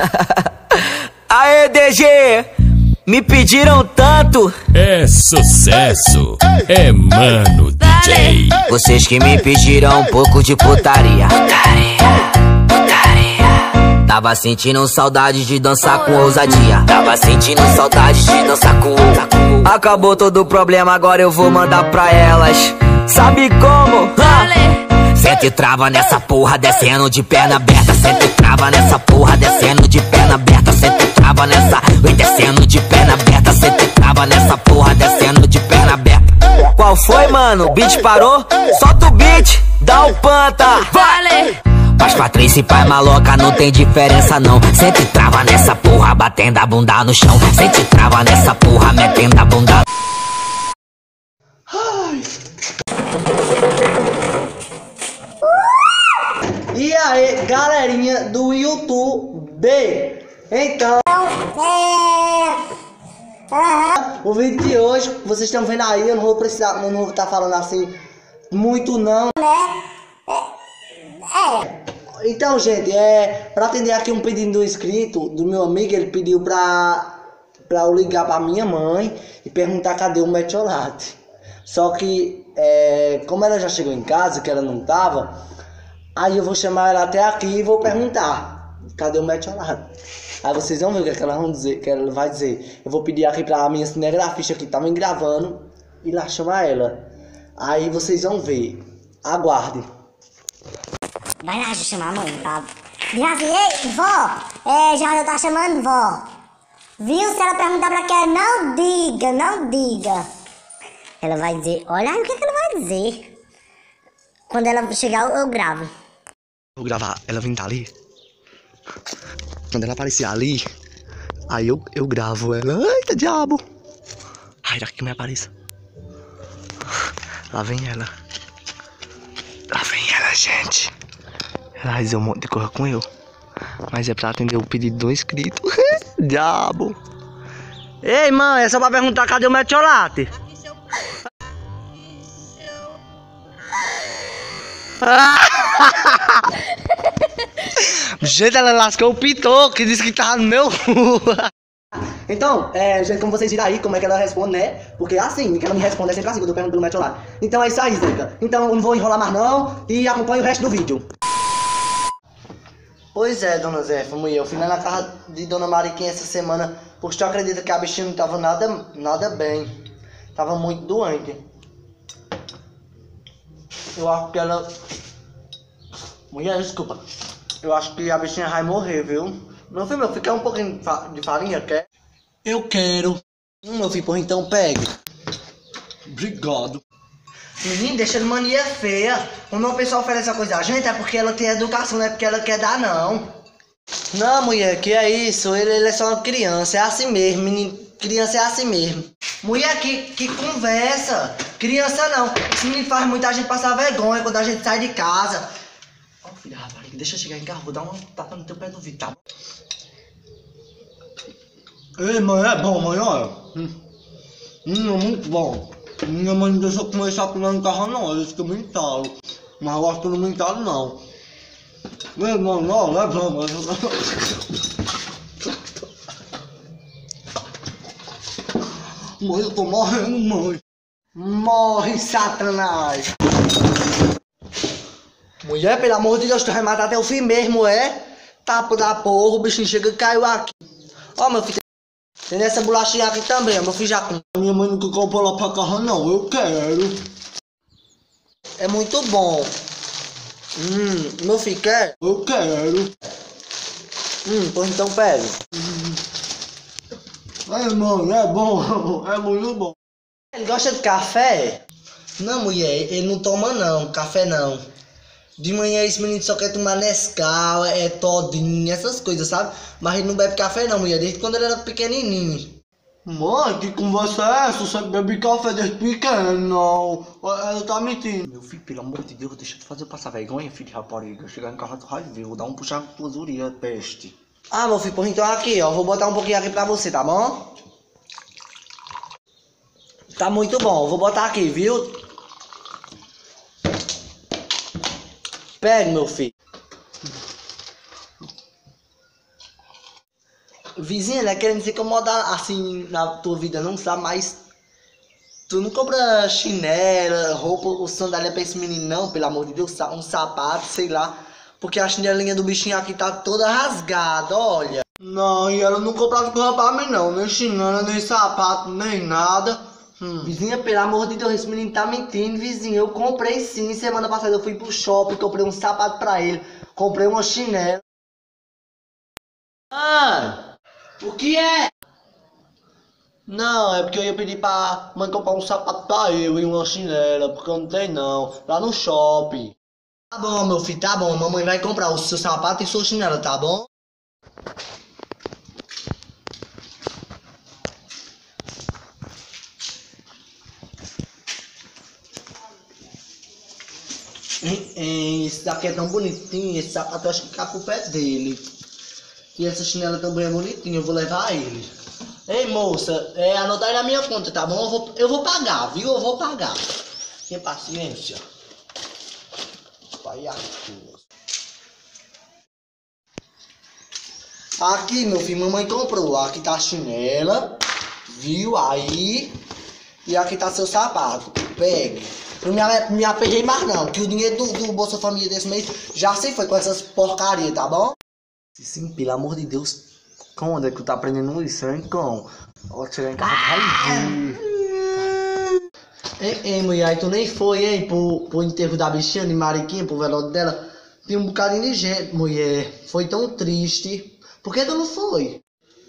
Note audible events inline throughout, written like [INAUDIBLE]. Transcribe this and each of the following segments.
[LAUGHS] Aê, DG! Me pediram tanto. É sucesso, é mano DJ. Vocês que me pediram um pouco de putaria. Putaria, putaria. Tava sentindo saudade de dançar com ousadia. Tava sentindo saudade de dançar com. Acabou todo o problema, agora eu vou mandar pra elas. Sabe como? Ha! Senta e trava nessa porra, descendo de perna aberta. Senta e trava nessa porra, descendo de perna aberta. Senta e trava nessa, vem descendo de perna aberta. Senta e trava nessa porra, descendo de perna aberta. Qual foi, mano? O beat parou? Solta o beat, dá o panta. Vale! Mas Patrícia e pai maloca não tem diferença não Sente trava nessa porra, batendo a bunda no chão Sente trava nessa porra, metendo a bunda E aí, galerinha do YouTube. Então, o vídeo de hoje, vocês estão vendo aí, eu não vou precisar, não vou estar falando assim muito não. Então, gente, é para atender aqui um pedido do inscrito, do meu amigo, ele pediu pra para eu ligar pra minha mãe e perguntar cadê o metiolate. Só que, é, como ela já chegou em casa, que ela não tava, aí eu vou chamar ela até aqui e vou perguntar cadê o metiolate. Aí vocês vão ver o que, é que ela vão dizer, que ela vai dizer. Eu vou pedir aqui pra minha cinegrafista que tá me gravando e lá chamar ela. Aí vocês vão ver. Aguardem. Vai lá chamar a mãe, tá? Diz ei, vó, é, já tá chamando vó. Viu? Se ela perguntar pra que não diga, não diga. Ela vai dizer, olha aí o que, que ela vai dizer. Quando ela chegar, eu gravo. Vou gravar, ela vem tá ali. Quando ela aparecer ali, aí eu, eu gravo ela. Eita diabo! Ai, daqui que me apareça. Lá vem ela. Lá vem ela, gente. Ela dizer um monte de coisa com eu. Mas é pra atender o pedido do inscrito. [LAUGHS] diabo! Ei, mãe, é só pra perguntar cadê o metiolate? [LAUGHS] Gente, ela lascou o pitou, que disse que tava no meu cu. Então, é, gente, como vocês viram aí, como é que ela responde, né? Porque assim, que ela me responde é sempre assim, quando eu pergunto pelo metiolate. Então é isso aí, Zeca. Então eu não vou enrolar mais não e acompanhe o resto do vídeo. Pois é, dona Zefa, mulher, eu fui lá na casa de dona Mariquinha essa semana, porque tu acredita que a bichinha não tava nada, nada bem. Tava muito doente. Eu acho que ela... Mulher, desculpa. Eu acho que a bichinha vai morrer, viu? Meu filho, meu, fica um pouquinho de fa- de farinha, quer? Eu quero. Hum, meu filho, então pegue. Obrigado. Menino, deixa de mania feia. Quando uma pessoa oferece a coisa a gente, é porque ela tem educação, não é porque ela quer dar, não. Não, mulher, que é isso? Ele, ele é só uma criança, é assim mesmo, menino. Criança é assim mesmo. Mulher, que, que conversa. Criança não. Esse menino faz muita gente passar vergonha quando a gente sai de casa. Ó, filha da rapariga, deixa eu chegar em casa, vou dar uma tapa no teu pé do tá? Ei, mãe, é bom, mãe, olha. Hum, hum, é muito bom. Minha mãe não deixou comer no carro, não. Ela disse que eu me entalo. Mas eu acho que eu não me entalo, não. Ei, mãe, olha, é bom, mãe. Mãe, eu tô morrendo, mãe. Morre, Satanás. Mulher, pelo amor de Deus, tu vai matar até o fim mesmo, é? Tapa da porra, o bichinho chega e caiu aqui. Ó, meu filho, tem essa bolachinha aqui também, meu filho já com. Minha mãe nunca comprou lá pra carro, não, eu quero. É muito bom. Hum, meu filho quer? Eu quero. Hum, pois então pega. É, mano, é bom, [LAUGHS] é muito bom. Ele gosta de café? Não, mulher, ele não toma não, café não. De manhã esse menino só quer tomar Nescau, é todinho, essas coisas, sabe? Mas ele não bebe café não, mulher, desde quando ele era pequenininho. Mãe, que conversa é essa? Você bebe café desde pequeno, não. Ela tá mentindo. Meu filho, pelo amor de Deus, deixa eu fazer eu passar vergonha, filho de rapariga. Chegar em casa, tu vai ver, vou dar um puxar com tuas urias, peste. Ah, meu filho, então aqui, ó, vou botar um pouquinho aqui pra você, tá bom? Tá muito bom, vou botar aqui, viu? Pegue, meu filho. Vizinha, não é querendo se incomodar assim na tua vida, não sabe? Mas tu não compra chinela, roupa ou sandália pra esse menino, não, pelo amor de Deus, um sapato, sei lá. Porque a chinelinha do bichinho aqui tá toda rasgada, olha. Não, e ela não comprava coisa pra mim, não. Nem chinela, nem sapato, nem nada. Hum. Vizinha, pelo amor de Deus, esse menino tá mentindo, vizinha. Eu comprei sim. Semana passada eu fui pro shopping, comprei um sapato pra ele. Comprei uma chinela. Ah, o que é? Não, é porque eu ia pedir pra mãe comprar um sapato pra eu e uma chinela, porque eu não tenho não. Lá no shopping. Tá bom, meu filho, tá bom. Mamãe vai comprar o seu sapato e sua chinela, tá bom? Esse daqui é tão bonitinho, esse sapato eu acho que cabe pro pé dele. E essa chinela também é bonitinha, eu vou levar ele. Ei moça, é, anotar aí na minha conta, tá bom? Eu vou, eu vou pagar, viu? Eu vou pagar. Tenha paciência. Vai Aqui, meu filho, mamãe comprou. Aqui tá a chinela, viu? Aí. E aqui tá seu sapato. Pegue. Não me, me aperrei mais não, que o dinheiro do, do Bolsa Família desse mês já se foi com essas porcarias, tá bom? Sim, pelo amor de Deus, onde é que tu tá aprendendo isso, hein, com? Ó, chegar em casa vai ver. Ei, ei, mulher, tu nem foi, hein, pro, pro enterro da bichinha de Mariquinha, pro velório dela. Tem um bocadinho de gente, mulher. Foi tão triste. Por que tu não foi?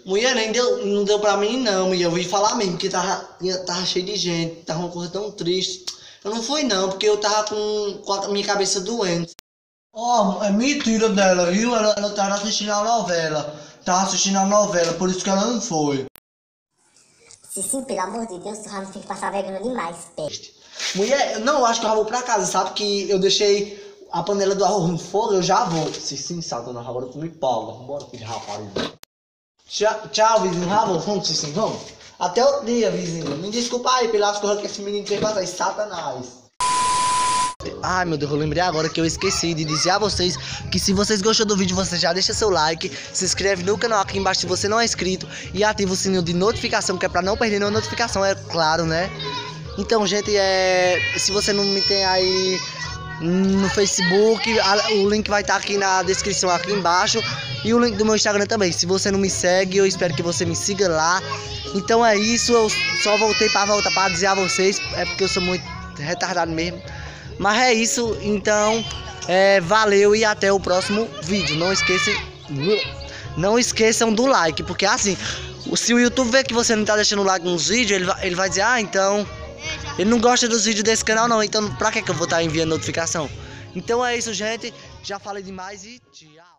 Mulher, nem deu, não deu pra mim, não, mulher. Eu vi falar mesmo, porque tava, tava cheio de gente. Tava uma coisa tão triste. Eu não fui não, porque eu tava com, com a minha cabeça doente. Ó, oh, é mentira dela, viu? Ela, ela tava assistindo a novela. Tava assistindo a novela, por isso que ela não foi. Se sim, pelo amor de Deus, tu já não tem que passar vergonha demais, peste. Mulher, não, eu acho que eu já vou pra casa, sabe? Que eu deixei a panela do arroz no fogo, eu já vou. Se sim, Satana, agora tu me paga. Bora, filho de rapariga. Tchau, tchau, vizinho. Já vou, vamos, sim, vamos. Até outro dia, vizinho. Me desculpa aí pelas coisas que esse menino fez pra trás. Satanás. Ai meu Deus, eu lembrei agora que eu esqueci de dizer a vocês que se vocês gostou do vídeo, você já deixa seu like, se inscreve no canal aqui embaixo se você não é inscrito e ativa o sininho de notificação, que é pra não perder nenhuma notificação, é claro, né? Então, gente, é... se você não me tem aí no Facebook, o link vai estar tá aqui na descrição aqui embaixo e o link do meu Instagram também. Se você não me segue, eu espero que você me siga lá. Então é isso, eu só voltei para voltar para dizer a vocês, é porque eu sou muito retardado mesmo. Mas é isso, então é, valeu e até o próximo vídeo. Não esqueçam, não esqueçam do like, porque assim, se o YouTube ver que você não tá deixando like nos vídeos, ele vai, ele vai dizer, ah, então ele não gosta dos vídeos desse canal não, então pra que, que eu vou estar tá enviando notificação? Então é isso, gente. Já falei demais e tchau.